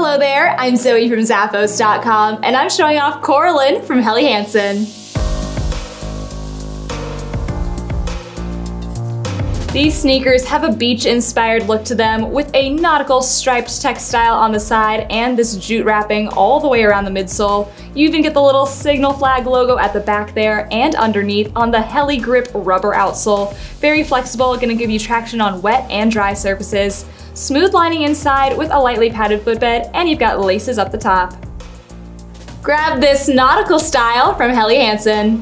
Hello there, I'm Zoe from Zappos.com, and I'm showing off Coraline from Helly Hansen. These sneakers have a beach-inspired look to them with a nautical striped textile on the side and this jute wrapping all the way around the midsole. You even get the little signal flag logo at the back there and underneath on the Helly Grip rubber outsole. Very flexible, gonna give you traction on wet and dry surfaces smooth lining inside with a lightly padded footbed, and you've got laces up the top. Grab this nautical style from Helly Hansen.